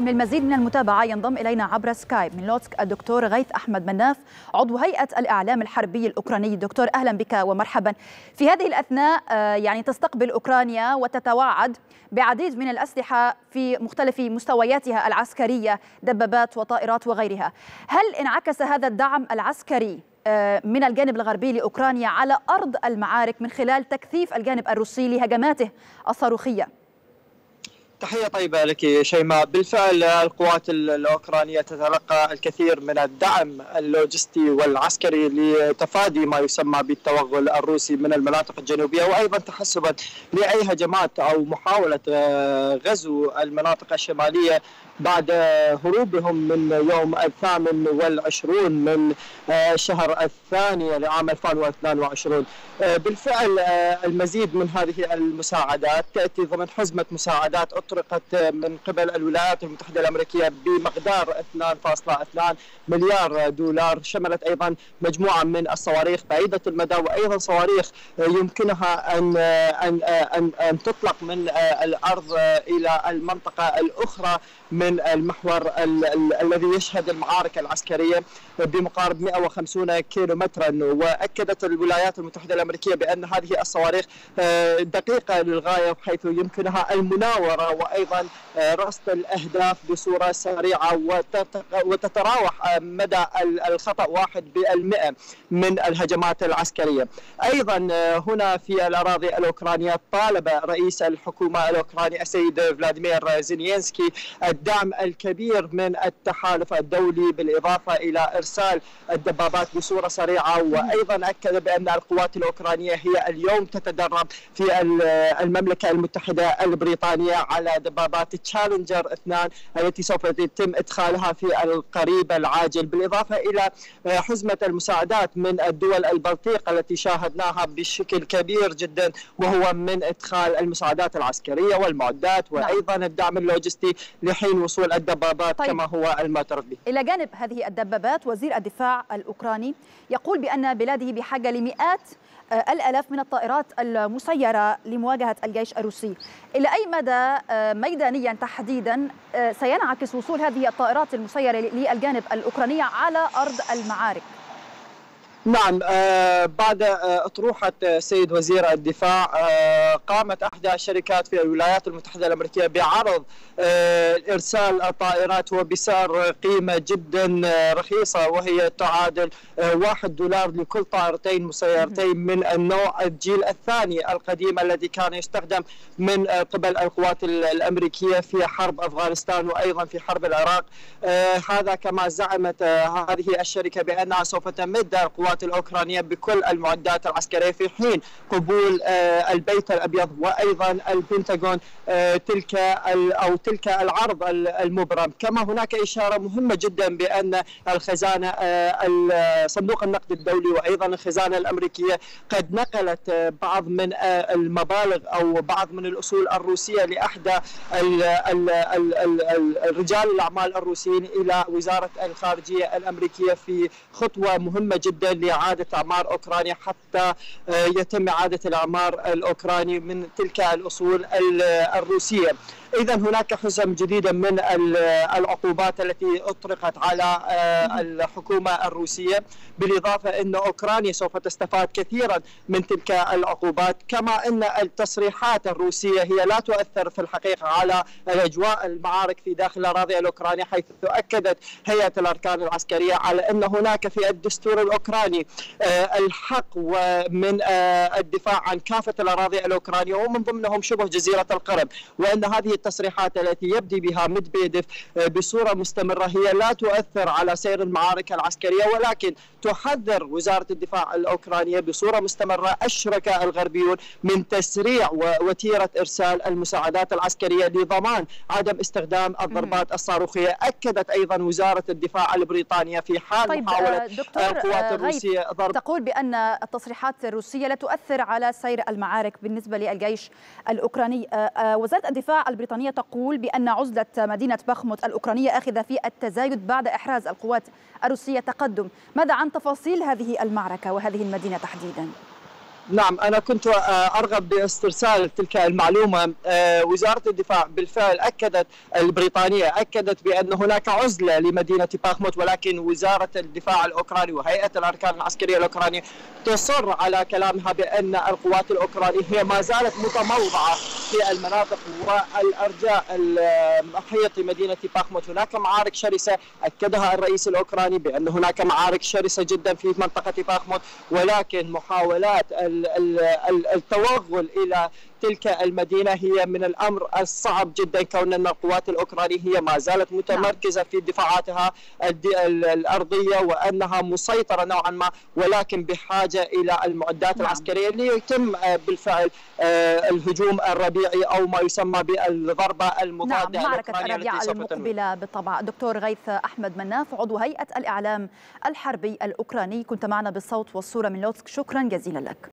للمزيد من المتابعة ينضم إلينا عبر سكايب. من لوتسك الدكتور غيث أحمد مناف عضو هيئة الإعلام الحربي الأوكراني. دكتور أهلا بك ومرحبا. في هذه الأثناء يعني تستقبل أوكرانيا وتتوعد بعديد من الأسلحة في مختلف مستوياتها العسكرية دبابات وطائرات وغيرها. هل انعكس هذا الدعم العسكري من الجانب الغربي لأوكرانيا على أرض المعارك من خلال تكثيف الجانب الروسي لهجماته الصاروخية؟ تحية طيبة لك شيماء. بالفعل القوات الأوكرانية تتلقى الكثير من الدعم اللوجستي والعسكري لتفادي ما يسمى بالتوغل الروسي من المناطق الجنوبية وأيضا تحسبا لأي هجمات أو محاولة غزو المناطق الشمالية بعد هروبهم من يوم الثامن والعشرون من الشهر الثاني لعام 2022 بالفعل المزيد من هذه المساعدات تأتي ضمن حزمة مساعدات أطلقت من قبل الولايات المتحدة الأمريكية بمقدار 2.2 مليار دولار. شملت أيضا مجموعة من الصواريخ بعيدة المدى وأيضا صواريخ يمكنها أن أن أن, أن تطلق من الأرض إلى المنطقة الأخرى من المحور الذي يشهد المعارك العسكرية بمقارب 150 كيلو مترا وأكدت الولايات المتحدة الأمريكية بأن هذه الصواريخ دقيقة للغاية حيث يمكنها المناورة وأيضا رصد الأهداف بصورة سريعة وتتراوح مدى الخطأ واحد بالمئة من الهجمات العسكرية. أيضا هنا في الأراضي الأوكرانية طالب رئيس الحكومة الأوكراني السيد فلاديمير زينينسكي الدعم الكبير من التحالف الدولي بالإضافة إلى إرسال الدبابات بصورة سريعة. وأيضا أكد بأن القوات الأوكرانية هي اليوم تتدرب في المملكة المتحدة البريطانية على دبابات تشالنجر اثنان التي سوف يتم إدخالها في القريب العاجل بالإضافة إلى حزمة المساعدات من الدول البلطيق التي شاهدناها بشكل كبير جدا وهو من إدخال المساعدات العسكرية والمعدات وأيضا الدعم اللوجستي لحين وصول الدبابات طيب. كما هو المعترف به إلى جانب هذه الدبابات وزير الدفاع الأوكراني يقول بأن بلاده بحاجة لمئات الآلاف من الطائرات المسيرة لمواجهة الجيش الروسي إلى أي مدى ميدانيا تحديدا سينعكس وصول هذه الطائرات المسيرة للجانب الأوكراني على أرض المعارك؟ نعم بعد أطروحة سيد وزير الدفاع قامت أحدى الشركات في الولايات المتحدة الأمريكية بعرض إرسال الطائرات وبسعر قيمة جدا رخيصة وهي تعادل واحد دولار لكل طائرتين مسيرتين من النوع الجيل الثاني القديم الذي كان يستخدم من قبل القوات الأمريكية في حرب أفغانستان وأيضا في حرب العراق. هذا كما زعمت هذه الشركة بأنها سوف تمد القوات الأوكرانية بكل المعدات العسكرية في حين قبول البيت الأبيض وأيضا البنتاغون تلك أو تلك العرض المبرم. كما هناك إشارة مهمة جدا بأن الخزانة صندوق النقد الدولي وأيضا الخزانة الأمريكية قد نقلت بعض من المبالغ أو بعض من الأصول الروسية لأحدى رجال الأعمال الروسيين إلى وزارة الخارجية الأمريكية في خطوة مهمة جدا لإعادة أعمار أوكرانيا حتى يتم إعادة الأعمار الأوكراني من تلك الأصول الروسية. إذا هناك حزم جديدة من العقوبات التي اطلقت على الحكومة الروسية بالإضافة إن أوكرانيا سوف تستفاد كثيرا من تلك العقوبات كما إن التصريحات الروسية هي لا تؤثر في الحقيقة على الاجواء المعارك في داخل الأراضي الأوكرانية حيث اكدت هيئة الأركان العسكرية على إن هناك في الدستور الأوكراني الحق من الدفاع عن كافة الأراضي الأوكرانية ومن ضمنهم شبه جزيرة القرم وإن هذه التصريحات التي يبدي بها مدفيديف بصورة مستمرة هي لا تؤثر على سير المعارك العسكرية ولكن تحذر وزارة الدفاع الأوكرانية بصورة مستمرة الشركاء الغربيون من تسريع وتيرة إرسال المساعدات العسكرية لضمان عدم استخدام الضربات الصاروخية، أكدت أيضا وزارة الدفاع البريطانية في حال طيب محاولة القوات الروسية ضرب تقول بأن التصريحات الروسية لا تؤثر على سير المعارك بالنسبة للجيش الأوكراني، وزارة الدفاع البريطانية البريطانية تقول بأن عزلة مدينة بخموت الأوكرانية آخذة في التزايد بعد إحراز القوات الروسية تقدم ماذا عن تفاصيل هذه المعركة وهذه المدينة تحديداً؟ نعم أنا كنت أرغب باسترسال تلك المعلومة وزارة الدفاع بالفعل أكدت البريطانية أكدت بأن هناك عزلة لمدينة باخموت ولكن وزارة الدفاع الأوكراني وهيئة الأركان العسكرية الأوكرانية تصر على كلامها بأن القوات الأوكرانية هي ما زالت متموضعة في المناطق والأرجاء المحيط لمدينة باخموت. هناك معارك شرسة أكدها الرئيس الأوكراني بأن هناك معارك شرسة جدا في منطقة باخموت ولكن محاولات التوغل إلى تلك المدينة هي من الأمر الصعب جدا كون أن القوات الأوكرانية هي ما زالت متمركزة في دفاعاتها الأرضية وأنها مسيطرة نوعا ما ولكن بحاجة إلى المعدات نعم. العسكرية ليتم بالفعل الهجوم الربيعي أو ما يسمى بالضربة المضادة نعم معركة الربيع المقبلة بالطبع. دكتور غيث أحمد مناف عضو هيئة الإعلام الحربي الأوكراني كنت معنا بالصوت والصورة من لوتسك. شكرا جزيلا لك.